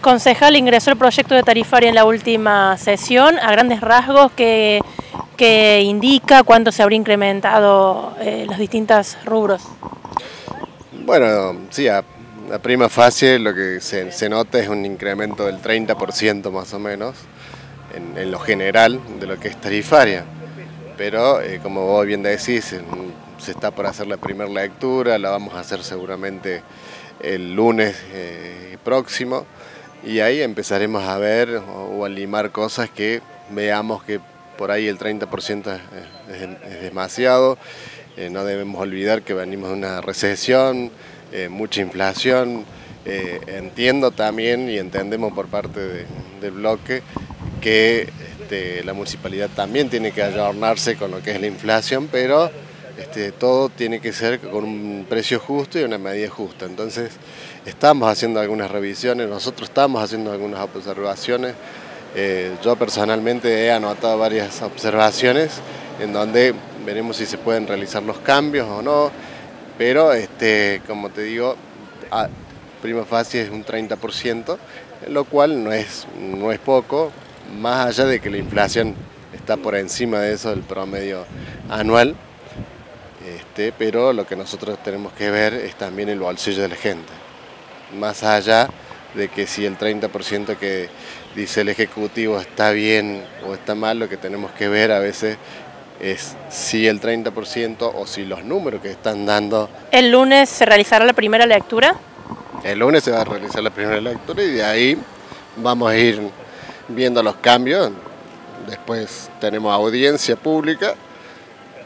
Concejal ingresó el proyecto de tarifaria en la última sesión, a grandes rasgos, que, indica cuánto se habría incrementado eh, los distintos rubros. Bueno, sí, a, prima fase lo que se, nota es un incremento del 30% más o menos en, lo general de lo que es tarifaria. Pero eh, como vos bien decís, se está por hacer la primera lectura, la vamos a hacer seguramente el lunes eh, próximo y ahí empezaremos a ver o, a limar cosas que veamos que por ahí el 30% es, demasiado. Eh, no debemos olvidar que venimos de una recesión, mucha inflación. entiendo también y entendemos por parte del bloque que la municipalidad también tiene que ayornarse con lo que es la inflación, pero este, todo tiene que ser con un precio justo y una medida justa. Entonces, estamos haciendo algunas revisiones, nosotros estamos haciendo algunas observaciones. Eh, yo personalmente he anotado varias observaciones en donde veremos si se pueden realizar los cambios o no, pero este, como te digo, a prima fase es un 30%, lo cual no es, no es poco, más allá de que la inflación está por encima de eso del promedio anual. Este, pero lo que nosotros tenemos que ver es también el bolsillo de la gente. Más allá de que si el 30% que dice el Ejecutivo está bien o está mal, lo que tenemos que ver a veces es si el 30% o si los números que están dando... ¿El lunes se realizará la primera lectura? El lunes se va a realizar la primera lectura y de ahí vamos a ir viendo los cambios. Después tenemos audiencia pública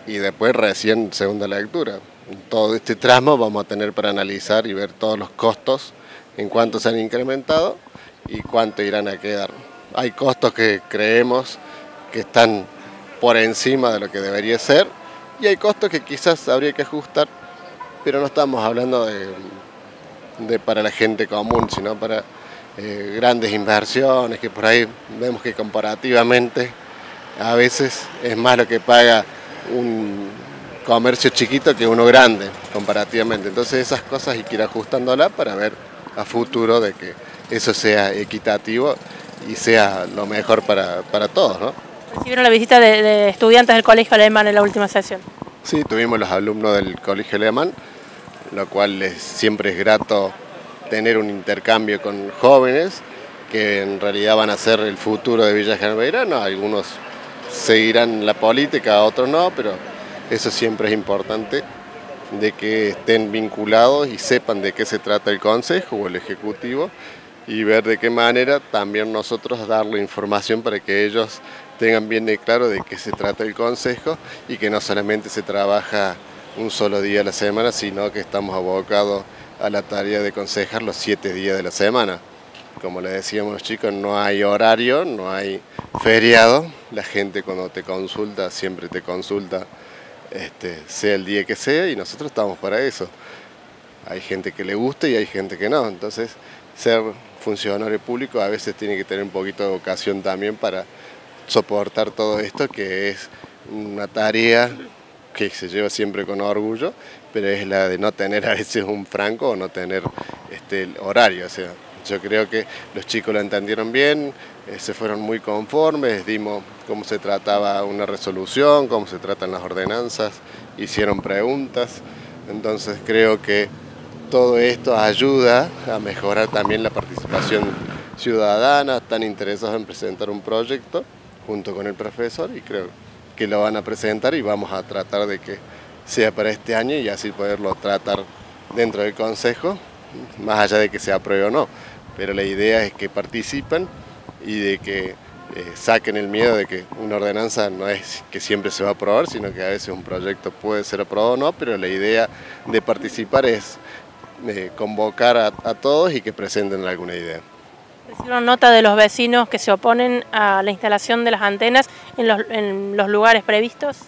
y después recién segunda lectura. todo este tramo vamos a tener para analizar y ver todos los costos, en cuánto se han incrementado y cuánto irán a quedar. Hay costos que creemos que están por encima de lo que debería ser y hay costos que quizás habría que ajustar, pero no estamos hablando de, para la gente común, sino para eh, grandes inversiones que por ahí vemos que comparativamente a veces es más lo que paga un comercio chiquito que uno grande comparativamente. Entonces esas cosas hay que ir ajustándola para ver a futuro de que eso sea equitativo y sea lo mejor para, todos. ¿no? ¿Recibieron la visita de, estudiantes del Colegio Alemán en la última sesión? Sí, tuvimos los alumnos del Colegio Alemán, lo cual siempre es grato tener un intercambio con jóvenes que en realidad van a ser el futuro de Villa General algunos seguirán la política, otros no, pero eso siempre es importante de que estén vinculados y sepan de qué se trata el Consejo o el Ejecutivo y ver de qué manera también nosotros darle información para que ellos tengan bien de claro de qué se trata el Consejo y que no solamente se trabaja un solo día a la semana, sino que estamos abocados a la tarea de consejar los siete días de la semana. Como le decíamos chicos, no hay horario, no hay feriado. La gente cuando te consulta, siempre te consulta, este, sea el día que sea, y nosotros estamos para eso. Hay gente que le gusta y hay gente que no. Entonces, ser funcionario público a veces tiene que tener un poquito de vocación también para soportar todo esto, que es una tarea que se lleva siempre con orgullo, pero es la de no tener a veces un franco o no tener este, horario. O sea, yo creo que los chicos lo entendieron bien, eh, se fueron muy conformes, dimos cómo se trataba una resolución, cómo se tratan las ordenanzas, hicieron preguntas, entonces creo que todo esto ayuda a mejorar también la participación ciudadana, están interesados en presentar un proyecto junto con el profesor y creo que lo van a presentar y vamos a tratar de que sea para este año y así poderlo tratar dentro del Consejo, más allá de que se apruebe o no pero la idea es que participen y de que eh, saquen el miedo de que una ordenanza no es que siempre se va a aprobar, sino que a veces un proyecto puede ser aprobado o no, pero la idea de participar es eh, convocar a, todos y que presenten alguna idea. ¿Recibieron nota de los vecinos que se oponen a la instalación de las antenas en los, en los lugares previstos?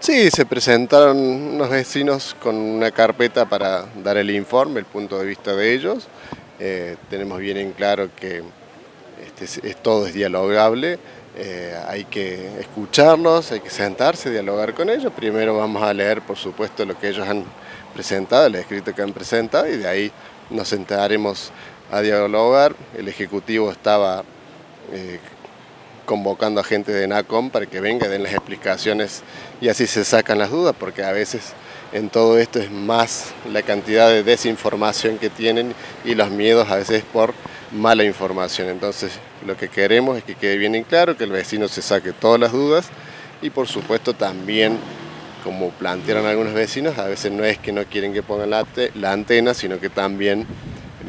Sí, se presentaron unos vecinos con una carpeta para dar el informe, el punto de vista de ellos. Eh, tenemos bien en claro que este, todo es dialogable, eh, hay que escucharlos, hay que sentarse, dialogar con ellos. Primero vamos a leer, por supuesto, lo que ellos han presentado, el escrito que han presentado, y de ahí nos sentaremos a dialogar, el Ejecutivo estaba eh, convocando a gente de NACOM para que venga, den las explicaciones y así se sacan las dudas, porque a veces en todo esto es más la cantidad de desinformación que tienen y los miedos a veces por mala información. Entonces lo que queremos es que quede bien en claro, que el vecino se saque todas las dudas y por supuesto también como plantearon algunos vecinos, a veces no es que no quieren que pongan la, la antena, sino que también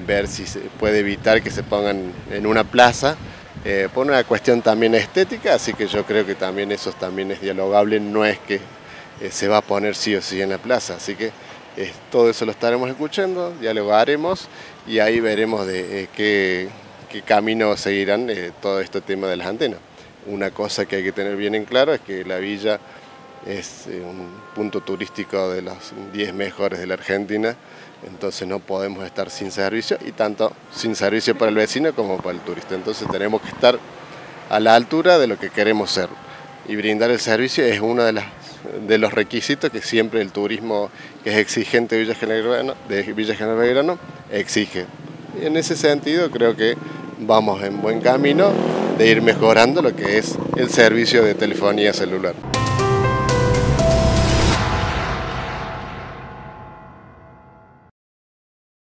ver si se puede evitar que se pongan en una plaza eh, por una cuestión también estética, así que yo creo que también eso también es dialogable, no es que eh, se va a poner sí o sí en la plaza, así que eh, todo eso lo estaremos escuchando, dialogaremos y ahí veremos de qué, qué, camino seguirán todo este tema de las antenas. Una cosa que hay que tener bien en claro es que la villa es un punto turístico de los 10 mejores de la Argentina, entonces no podemos estar sin servicio y tanto sin servicio para el vecino como para el turista. Entonces tenemos que estar a la altura de lo que queremos ser y brindar el servicio es uno de, los requisitos que siempre el turismo que es exigente de Villa General, de exige. Y en ese sentido creo que vamos en buen camino de ir mejorando lo que es el servicio de telefonía celular.